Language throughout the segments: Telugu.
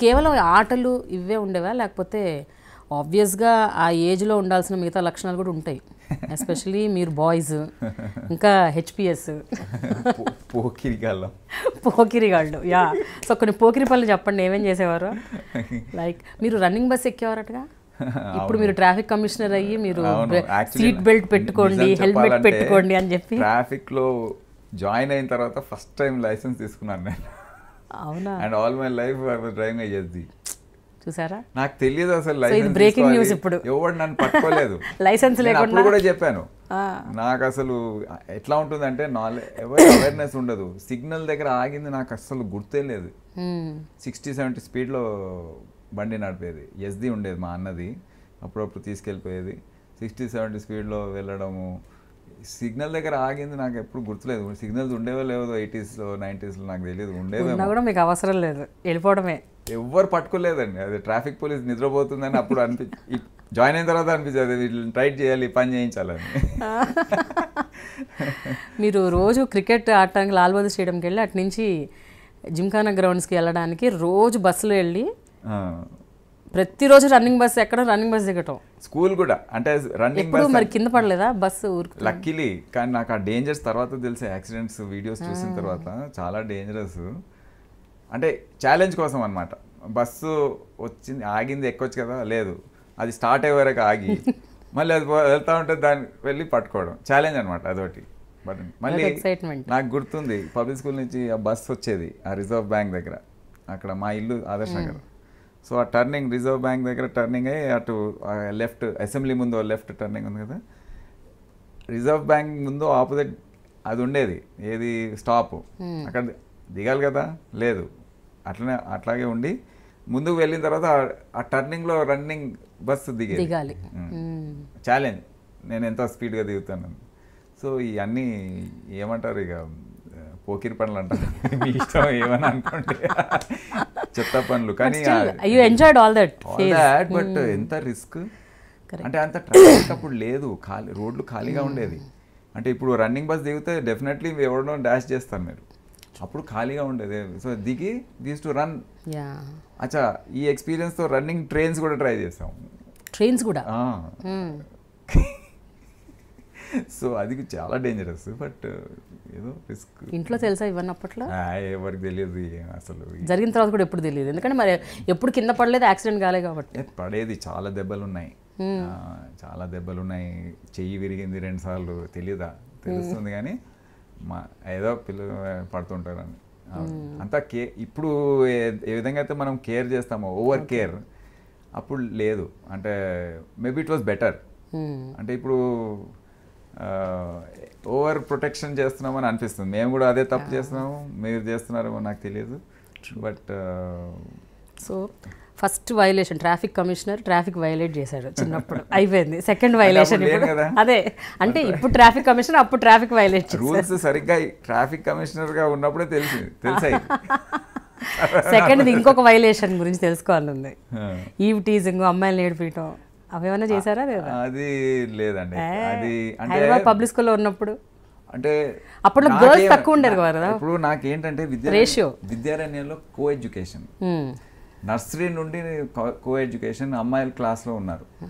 కేవలం ఆటలు ఇవే ఉండేవా? లేకపోతే ఆబ్వియస్గా ఆ ఏజ్లో ఉండాల్సిన మిగతా లక్షణాలు కూడా ఉంటాయి. ఎస్పెషలీ మీరు బాయ్స్ ఇంకా హెచ్పిఎస్ పో- పోకిరి కాలం పోకిరి గాళ్ళు. యా సో కొన్ని పోకిరి పనులు చెప్పండి ఏమేం చేసేవారు? లైక్ మీరు రన్నింగ్ బస్ ఎక్కేవారటగా? ఇప్పుడు మీరు ట్రాఫిక్ కమిషనర్ అయ్యి మీరు సీట్ బెల్ట్ పెట్టుకోండి హెల్మెట్ పెట్టుకోండి అని చెప్పి. ట్రాఫిక్లో జాయిన్ అయిన తర్వాత ఫస్ట్ టైం లైసెన్స్ తీసుకున్నాను నేను. అవునా? And all my life I was driving అయ్యేది. చూసారా? నాకు తెలియదు అసలు లైసెన్స్ తీసుకోవాలి. news ఇప్పుడు. ఎవడు నన్ను పట్టుకోలేదు. లైసెన్స్ లేకుండా? కూడా చెప్పాను. నాకు అసలు ఎట్లా ఉంటుందంటే నాలెడ్జ్ ఎవరి అవేర్నెస్ ఉండదు. సిగ్నల్ దగ్గర ఆగింది నాకు అసలు గుర్తే లేదు. సిక్స్టీ సెవెంటీ స్పీడ్లో బండి నడిపేది. ఎస్ది ఉండేది మా అన్నది. అప్పుడప్పుడు తీసుకెళ్ళిపోయేది. సిక్స్టీ సెవెంటీ స్పీడ్లో వెళ్ళడము. సిగ్నల్ దగ్గర ఆగింది నాకు ఎప్పుడు గుర్తులేదు. సిగ్నల్స్ ఉండేవో లేవో ఎయిటీస్లో నైంటీస్లో నాకు తెలియదు ఉండేవేమో కూడా మీకు అవసరం లేదు. వెళ్ళిపోవడమే. ఎవ్వరు పట్టుకోలేదండి. అది ట్రాఫిక్ పోలీస్ నిద్రపోతుందని అప్పుడు అనిపి జాయిన్ అయిన తర్వాత అనిపించేది. వీళ్ళని టైట్ చేయాలి పని చేయించాలని. మీరు రోజు క్రికెట్ ఆడటానికి లాల్ బహదూర్ స్టేడియంకి వెళ్ళి అటు నుంచి జిమ్ఖానా గ్రౌండ్స్కి వెళ్ళడానికి రోజు బస్సులో వెళ్ళి ప్రతిరోజు రన్నింగ్ బస్ ఎక్కడం? రన్నింగ్ బస్ దిగటం. స్కూల్ కూడా. అంటే రన్నింగ్ ఎప్పుడు మరి కింద పడలేదా? బస్సు ఊరికి లక్కీలీ. కానీ నాకు ఆ డేంజర్స్ తర్వాత తెలిసే యాక్సిడెంట్స్ వీడియోస్ చూసిన తర్వాత చాలా డేంజరస్. అంటే ఛాలెంజ్ కోసం అనమాట బస్సు వచ్చింది ఆగింది ఎక్కొచ్చు కదా? లేదు. అది స్టార్ట్ అయ్యే వరకు ఆగి మళ్ళీ అది వెళ్తా ఉంటే దాన్ని వెళ్ళి పట్టుకోవడం. ఛాలెంజ్ అనమాట అదొకటి. బట్ మళ్ళీ ఎక్సైట్మెంట్ నాకు గుర్తుంది పబ్లిక్ స్కూల్ నుంచి ఆ బస్ వచ్చేది ఆ రిజర్వ్ బ్యాంక్ దగ్గర. అక్కడ మా ఇల్లు ఆదర్శ్ నగర్ సో ఆ టర్నింగ్ రిజర్వ్ బ్యాంక్ దగ్గర టర్నింగ్ అయ్యి అటు లెఫ్ట్ అసెంబ్లీ ముందు లెఫ్ట్ టర్నింగ్ ఉంది కదా. రిజర్వ్ బ్యాంక్ ముందు ఆపోజిట్ అది ఉండేది ఏది స్టాప్ అక్కడ దిగాలి కదా? లేదు. అట్లనే అట్లాగే ఉండి ముందుకు వెళ్ళిన తర్వాత ఆ- టర్నింగ్లో రన్నింగ్ బస్సు దిగేది. దిగాలి. ఛాలెంజ్ నేను ఎంత స్పీడ్గా దిగుతాను? సో ఇవన్నీ ఏమంటారు ఇక పోకిరి పనులు అంటారు. మీ ఇష్టం ఏమని అనుకోండి. చెత్త పనులు. కానీ you enjoyed all that that but ఎంత రిస్క్ అంటే అంత ట్రాఫిక్ అప్పుడు లేదు. ఖాళీ రోడ్లు ఖాళీగా ఉండేది అంటే ఇప్పుడు రన్నింగ్ బస్ దిగితే డెఫినెట్లీ ఎవరినో డాష్ చేస్తారు మీరు. అప్పుడు ఖాళీగా ఉండేది. సో దిగి దీస్ టు రన్ అచ్చా ఈ ఎక్స్పీరియన్స్తో రన్నింగ్ ట్రైన్స్ కూడా ట్రై చేసాం. ట్రైన్స్ కూడా. సో అది చాలా డేంజరస్ బట్ ఏదో రిస్క్ ఇంట్లో తెలుసా ఇవన్నీ అప్పట్లో ఎవరికి తెలియదు అసలు. జరిగిన తర్వాత కూడా ఎప్పుడు తెలియదు. ఎందుకంటే మరి ఎప్పుడు కింద పడలేదు యాక్సిడెంట్ కాలే కాబట్టి. పడేది చాలా దెబ్బలు ఉన్నాయి చాలా దెబ్బలు ఉన్నాయి చెయ్యి విరిగింది రెండు సార్లు తెలియదా తెలుస్తుంది కానీ మా ఏదో పిల్లలు పడుతుంటారని. అంతా కే ఇప్పుడు ఏ- విధంగా అయితే మనం కేర్ చేస్తామో ఓవర్ కేర్ అప్పుడు లేదు. అంటే మేబీ ఇట్ వాస్ బెటర్. అంటే ఇప్పుడు ఓవర్ ప్రొటెక్షన్ చేస్తున్నామని అనిపిస్తుంది. మేము కూడా అదే తప్పు చేస్తున్నాము మీరు చేస్తున్నారేమో నాకు తెలియదు but so first violation traffic commissioner traffic violate చేశాడు చిన్నప్పుడు. అయిపోయింది. సెకండ్ వైలేషన్ ఇప్పుడు. అదే. అంటే ఇప్పుడు ట్రాఫిక్ కమిషనర్ అప్పుడు ట్రాఫిక్ వైలేట్ రూల్స్ సరిగ్గా ట్రాఫిక్ కమిషనర్గా ఉన్నప్పుడే తెలిసి తెలిసాయి. సెకండ్ ఇంకొక వైలేషన్ గురించి తెలుసుకోవాలని ఈవ్ టీజింగ్ అమ్మాయిలు నేర్పించడం అవేమన్నా చేశారా లేదా? అది లేదండి. అది అంటే పబ్లిక్ స్కూల్లో ఉన్నప్పుడు? అంటే అప్పట్లో నాకేం- girls తక్కువ ఉండేది కదా? ఇప్పుడు నాకేంటంటే విద్యా Ratio. విద్యారణ్యంలో కో ఎడ్యుకేషన్. నర్సరీ నుండి కో ఎడ్యుకేషన్ అమ్మాయిల క్లాస్లో ఉన్నారు.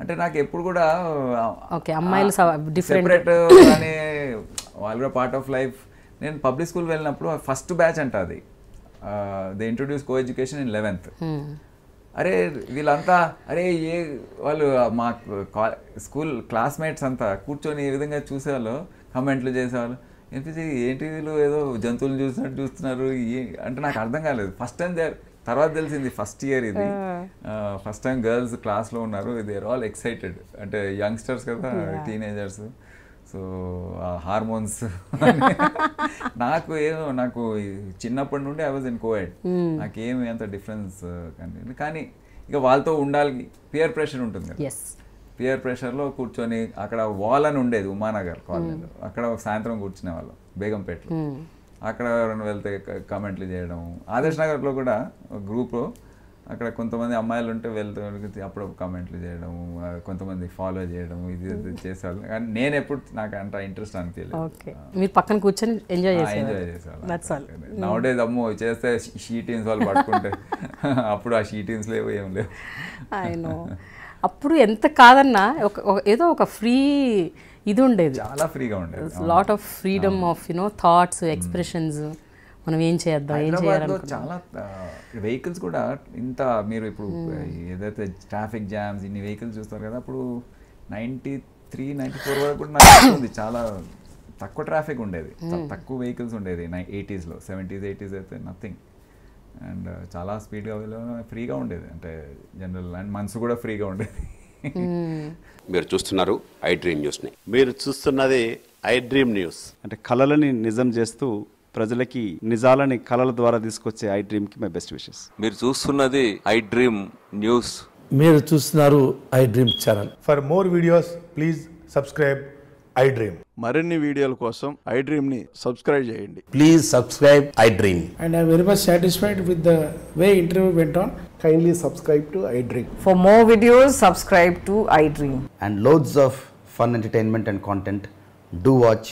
అంటే నాకు ఎప్పుడు కూడా ఓకే అమ్మాయిలు డిఫరెంట్ సెపరేట్ అనే వాళ్ళు కూడా పార్ట్ ఆఫ్ లైఫ్ నేను పబ్లిక్ స్కూల్ వెళ్ళినప్పుడు ఫస్ట్ బ్యాచ్ అంట అది. They introduce co education in eleventh అరే వీళ్ళంతా అరే ఏ వాళ్ళు మా స్కూల్ క్లాస్మేట్స్ అంతా కూర్చొని ఏ విధంగా చూసేవాళ్ళు? కమెంట్లు చేసేవాళ్ళు? ఏంటి ఏంటి వీళ్ళు ఏదో జంతువులు చూసినట్టు చూస్తున్నారు? ఏ- అంటే నాకు అర్థం కాలేదు. ఫస్ట్ టైం తర్వాత తెలిసింది ఫస్ట్ ఇయర్ ఇది. ఫస్ట్ టైం గర్ల్స్ క్లాస్లో ఉన్నారు. దే ఆర్ ఆల్ ఎక్సైటెడ్ అంటే యంగ్స్టర్స్ కదా టీనేజర్స్ సో హార్మోన్స్ నాకు ఏమో నాకు చిన్నప్పటి నుండి ఐ వాజ్ ఇన్ కోఎడ్ నాకేమి అంత డిఫరెన్స్ కానీ కానీ ఇక వాళ్ళతో ఉండాలి. పియర్ ప్రెషర్ ఉంటుంది పియర్ ప్రెషర్లో కూర్చొని అక్కడ వాల్ అని ఉండేది ఉమానగర్ కాలనీలో. అక్కడ ఒక సాయంత్రం కూర్చునే వాళ్ళం బేగంపేటలో. అక్కడ ఎవరైనా వెళ్తే కామెంట్లు చేయడం. ఆదర్శ్ నగర్లో కూడా గ్రూప్లో అక్కడ కొంతమంది అమ్మాయిలు ఉంటే వెళ్తూ అప్పుడు కామెంట్లు చేయడం కొంతమంది ఫాలో చేయడం ఇది చేసేవాళ్ళు. కానీ నేను ఎప్పుడు నాకు అంత ఇంట్రెస్ట్ అనిపించలేదు. ఓకే. మీరు పక్కన కూర్చొని ఎంజాయ్ ఎంజాయ్ చేసేవాళ్ళు. నవడేస్ అమ్మో చేస్తే షీ టీమ్స్ వాళ్ళు పట్టుకుంటే అప్పుడు ఆ షీ టీమ్స్ లేవు ఏం లేవు. నో అప్పుడు ఎంత కాదన్నా ఒక- ఏదో ఒక ఫ్రీ ఇది ఉండేది. చాలా ఫ్రీగా ఉండేది. Lot of freedom of you know thoughts expressions మనం ఏం చేద్దాం ఏం చేయాలనుకుంటాం చాలా వెహికల్స్ కూడా ఇంత మీరు ఇప్పుడు ఏదైతే ట్రాఫిక్ జామ్స్ ఇన్ని వెహికల్స్ చూస్తారు కదా అప్పుడు నైంటీ త్రీ నైంటీ ఫోర్ వరకు కూడా నాకు ఉంది. చాలా తక్కువ ట్రాఫిక్ ఉండేది. చాలా తక్కువ వెహికల్స్ ఉండేది. నై ఎయిటీస్లో సెవెంటీస్ ఎయిటీస్ అయితే నథింగ్ అండ్ చాలా స్పీడ్గా ఫ్రీగా ఉండేది. అంటే జనరల్ అండ్ మనసు కూడా ఫ్రీగా ఉండేది. మీరు చూస్తున్నారు ఐ డ్రీమ్ న్యూస్ని. మీరు చూస్తున్నది ఐ డ్రీమ్ న్యూస్. అంటే కళలని నిజం చేస్తూ ప్రజలకి నిజాలని కళల ద్వారా తీసుకొచ్చే ఐ డ్రీమ్కి మై బెస్ట్ విషెస్. మీరు చూస్తున్నది ఐ డ్రీమ్ న్యూస్. మీరు చూస్తున్నారు iDream channel. For more videos please subscribe iDream మరిన్ని వీడియోల కోసం ఐ డ్రీమ్ని సబ్స్క్రైబ్ చేయండి. Please subscribe iDream and I very much satisfied with the way interview went on kindly subscribe to iDream for more videos subscribe to iDream and loads of fun entertainment and content do watch